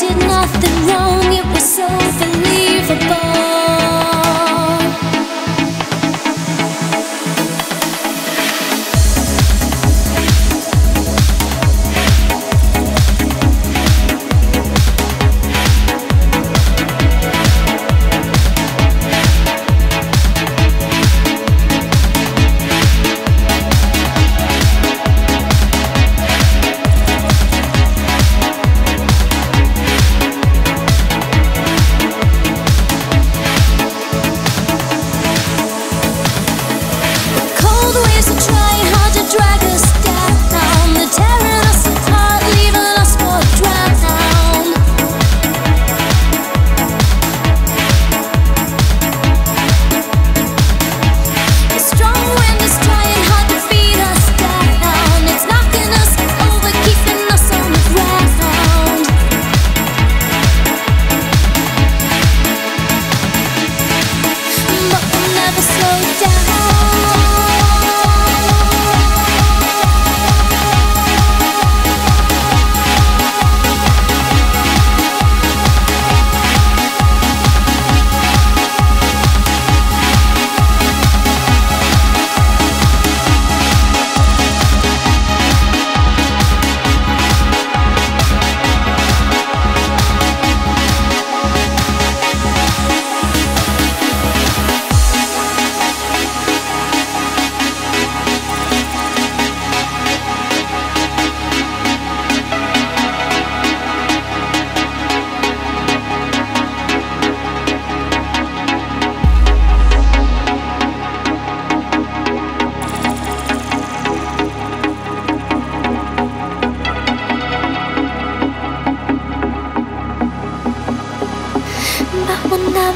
We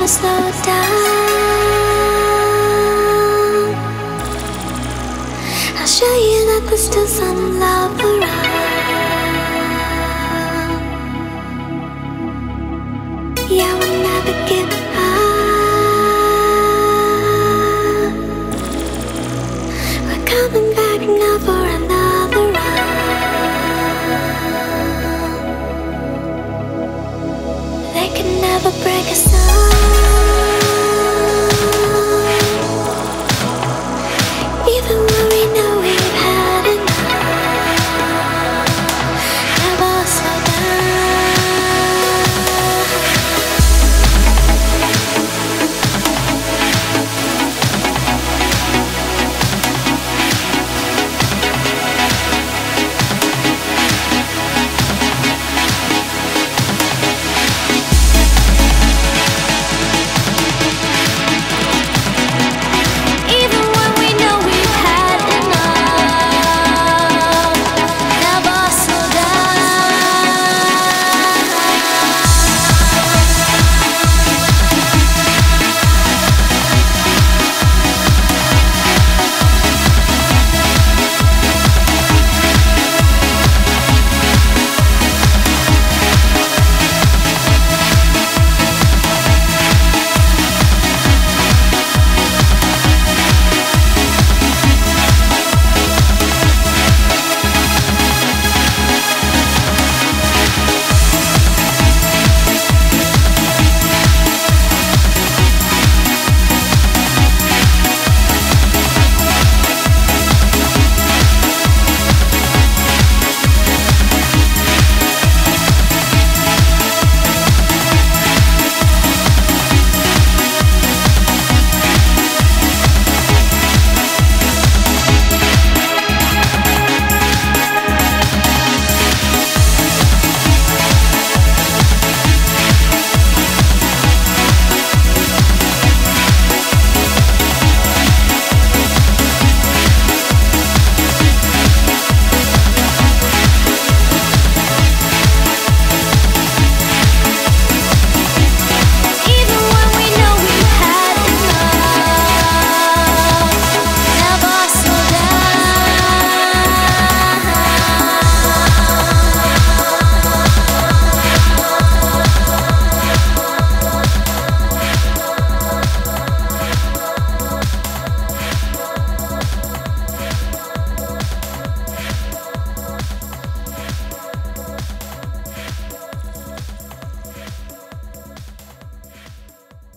never slow down. I'll show you that there's still some love around. Yeah, we'll never give up. We're coming back now for another round. They can never break us up.